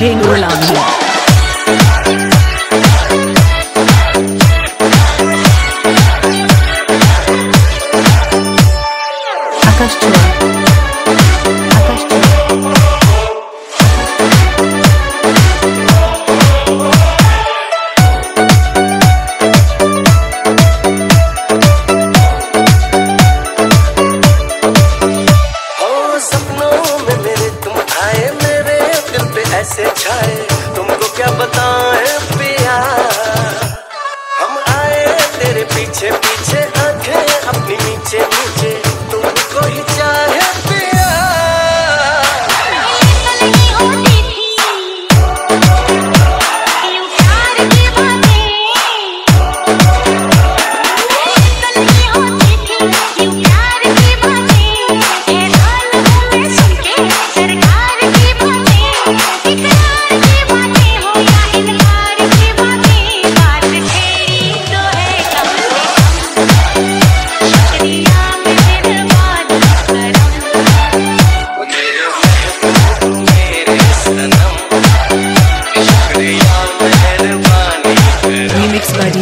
DJ Nurlami. Akash Chua. Akash Chua. ऐसे छाए तुमको क्या बताएँ पिया? हम आए तेरे पीछे पीछे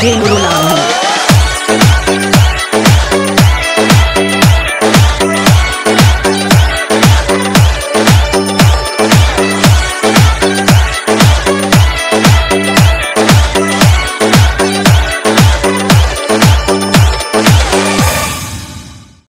शुक्रिया मेहरबानी करम